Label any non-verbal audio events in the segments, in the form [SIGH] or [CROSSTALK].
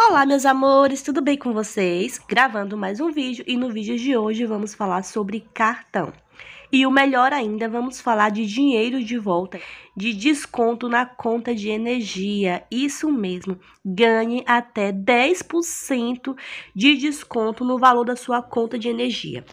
Olá, meus amores, tudo bem com vocês? Gravando mais um vídeo e no vídeo de hoje vamos falar sobre cartão. E o melhor ainda, vamos falar de dinheiro de volta, de desconto na conta de energia. Isso mesmo, ganhe até 10% de desconto no valor da sua conta de energia.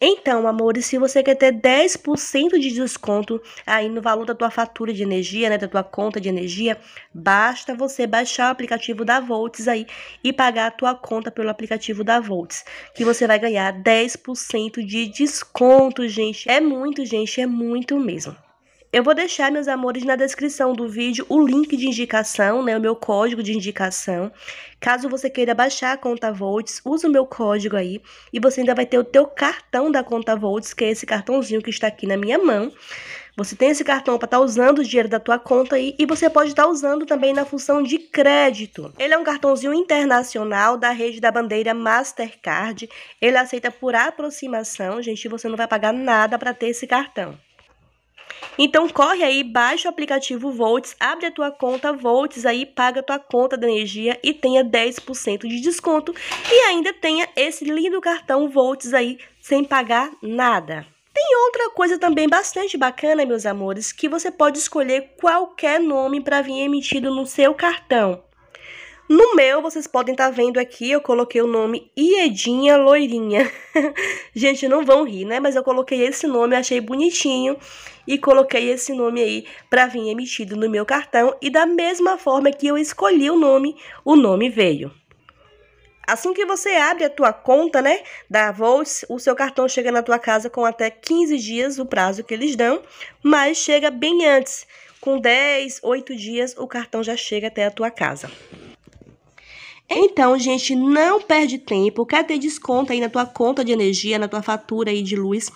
Então, amores, se você quer ter 10% de desconto aí no valor da tua fatura de energia, né, da tua conta de energia, basta você baixar o aplicativo da Volts aí e pagar a tua conta pelo aplicativo da Volts, que você vai ganhar 10% de desconto, gente. É muito, gente, é muito mesmo. Eu vou deixar, meus amores, na descrição do vídeo o link de indicação, né, o meu código de indicação. Caso você queira baixar a conta Volts, use o meu código aí e você ainda vai ter o teu cartão da conta Volts, que é esse cartãozinho que está aqui na minha mão. Você tem esse cartão para estar tá usando o dinheiro da tua conta aí e você pode estar tá usando também na função de crédito. Ele é um cartãozinho internacional da rede da bandeira Mastercard. Ele aceita por aproximação, gente, você não vai pagar nada para ter esse cartão. Então corre aí, baixa o aplicativo Volts, abre a tua conta Volts aí, paga a tua conta de energia e tenha 10% de desconto e ainda tenha esse lindo cartão Volts aí sem pagar nada. Tem outra coisa também bastante bacana, meus amores, que você pode escolher qualquer nome para vir emitido no seu cartão. No meu, vocês podem estar tá vendo aqui, eu coloquei o nome Iedinha Loirinha. [LAUGHS] Gente, não vão rir, né? Mas eu coloquei esse nome, achei bonitinho e coloquei esse nome aí para vir emitido no meu cartão e da mesma forma que eu escolhi o nome, o nome veio. Assim que você abre a tua conta, né, da Volts, o seu cartão chega na tua casa com até 15 dias, o prazo que eles dão, mas chega bem antes. Com 10, 8 dias, o cartão já chega até a tua casa. Então, gente, não perde tempo. Quer ter desconto aí na tua conta de energia, na tua fatura aí de luz?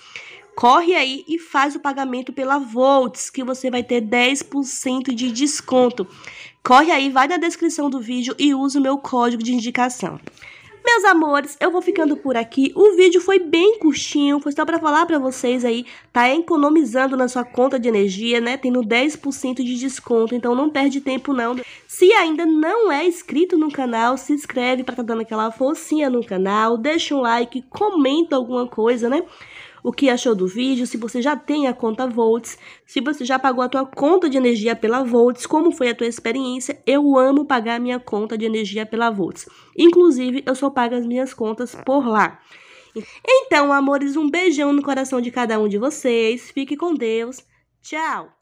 Corre aí e faz o pagamento pela Volts, que você vai ter 10% de desconto. Corre aí, vai na descrição do vídeo e usa o meu código de indicação. Meus amores, eu vou ficando por aqui. O vídeo foi bem curtinho, foi só para falar para vocês aí, tá economizando na sua conta de energia, né? Tendo 10% de desconto, então não perde tempo não. Se ainda não é inscrito no canal, se inscreve para tá dando aquela forcinha no canal, deixa um like, comenta alguma coisa, né? O que achou do vídeo, se você já tem a conta Volts, se você já pagou a tua conta de energia pela Volts, como foi a tua experiência. Eu amo pagar minha conta de energia pela Volts. Inclusive, eu só pago as minhas contas por lá. Então, amores, um beijão no coração de cada um de vocês. Fique com Deus. Tchau!